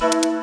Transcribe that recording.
Bye.